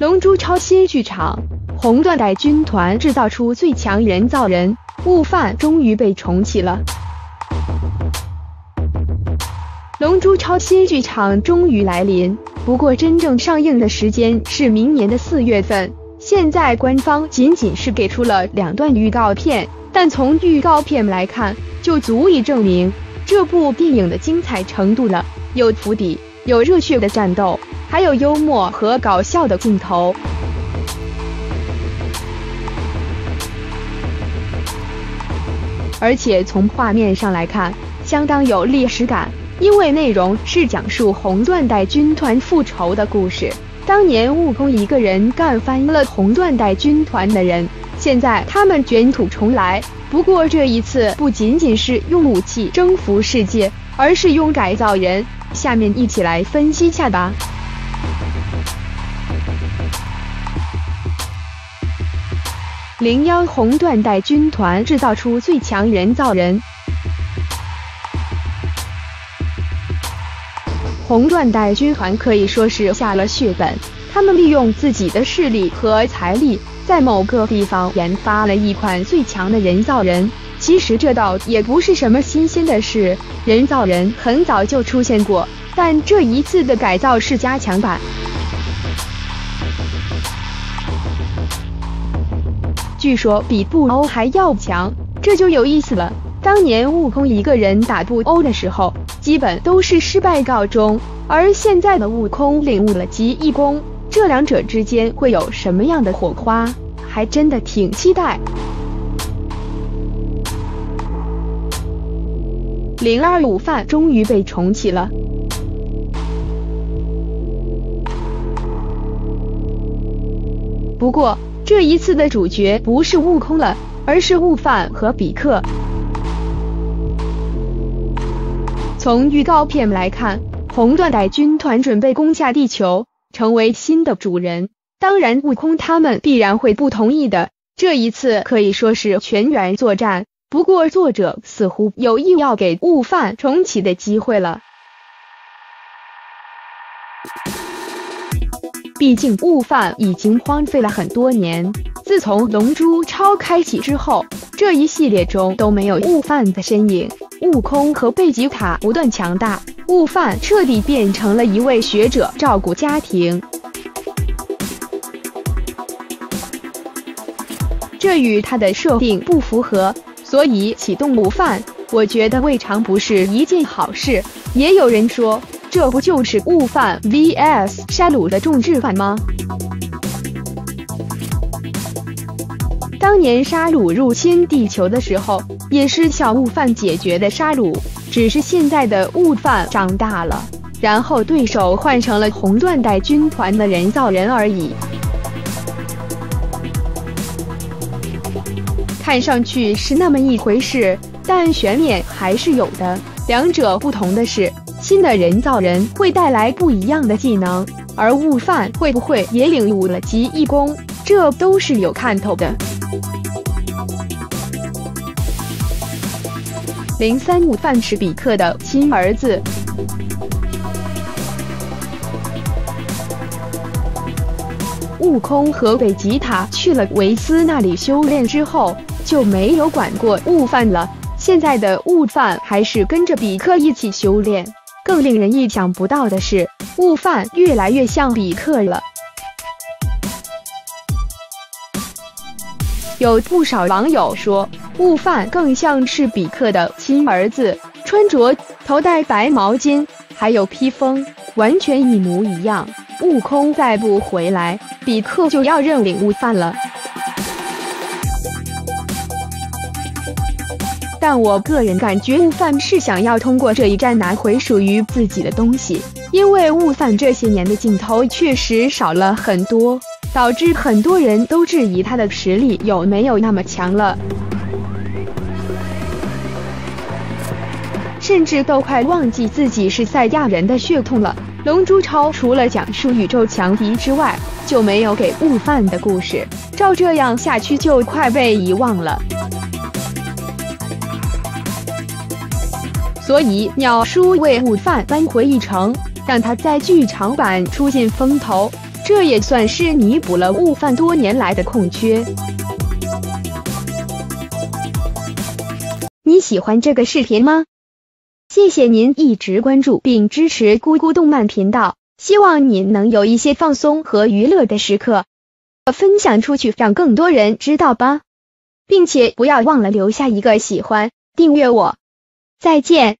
龙珠超新剧场，红缎带军团制造出最强人造人悟饭，终于被重启了。龙珠超新剧场终于来临，不过真正上映的时间是明年的四月份。现在官方仅仅是给出了两段预告片，但从预告片来看，就足以证明这部电影的精彩程度了。有伏笔，有热血的战斗，还有幽默和搞笑的镜头。而且从画面上来看，相当有历史感，因为内容是讲述红缎带军团复仇的故事。当年悟空一个人干翻了红缎带军团的人，现在他们卷土重来。不过这一次不仅仅是用武器征服世界，而是用改造人。下面一起来分析下吧。零幺红缎带军团制造出最强人造人。红缎带军团可以说是下了血本，他们利用自己的势力和财力，在某个地方研发了一款最强的人造人。其实这倒也不是什么新鲜的事，人造人很早就出现过，但这一次的改造是加强版。据说比布欧还要强，这就有意思了。当年悟空一个人打布欧的时候，基本都是失败告终，而现在的悟空领悟了极意功，这两者之间会有什么样的火花？还真的挺期待。零二午饭终于被重启了，不过。这一次的主角不是悟空了，而是悟饭和比克。从预告片来看，红缎带军团准备攻下地球，成为新的主人。当然，悟空他们必然会不同意的。这一次可以说是全员作战。不过，作者似乎有意要给悟饭重启的机会了。毕竟悟饭已经荒废了很多年，自从龙珠超开启之后，这一系列中都没有悟饭的身影。悟空和贝吉塔不断强大，悟饭彻底变成了一位学者，照顾家庭。这与他的设定不符合，所以启动悟饭，我觉得未尝不是一件好事。也有人说。这不就是悟饭 vs 沙鲁的重置版吗？当年沙鲁入侵地球的时候，也是小悟饭解决的沙鲁，只是现在的悟饭长大了，然后对手换成了红缎带军团的人造人而已。看上去是那么一回事，但悬念还是有的。两者不同的是。新的人造人会带来不一样的技能，而悟饭会不会也领悟了极意功，这都是有看头的。零三悟饭是比克的亲儿子，悟空和贝吉塔去了维斯那里修炼之后，就没有管过悟饭了。现在的悟饭还是跟着比克一起修炼。更令人意想不到的是，悟饭越来越像比克了。有不少网友说，悟饭更像是比克的亲儿子，穿着头戴白毛巾，还有披风，完全一模一样。悟空再不回来，比克就要认领悟饭了。但我个人感觉，悟饭是想要通过这一战拿回属于自己的东西，因为悟饭这些年的镜头确实少了很多，导致很多人都质疑他的实力有没有那么强了，甚至都快忘记自己是赛亚人的血统了。龙珠超除了讲述宇宙强敌之外，就没有给悟饭的故事，照这样下去就快被遗忘了。所以鸟叔为悟饭扳回一城，让他在剧场版出现风头，这也算是弥补了悟饭多年来的空缺。你喜欢这个视频吗？谢谢您一直关注并支持咕咕动漫频道，希望您能有一些放松和娱乐的时刻，分享出去，让更多人知道吧，并且不要忘了留下一个喜欢，订阅我，再见。